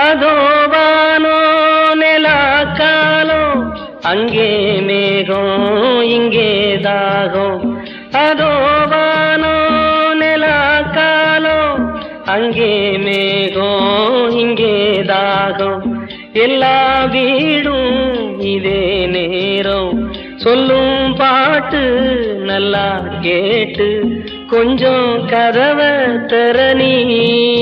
அதோ வானோ நிலாக்காலோ அங்கே மேகம் இங்கே தாகம். அதோ வானோ நிலாக்காலோ அங்கே மேகம் இங்கே தாகம். எல்லா வீடும் இதே நேரம். சொல்லும் பாட்டு நல்லா கேட்டு கொஞ்சம் கதவை தரணி. நீ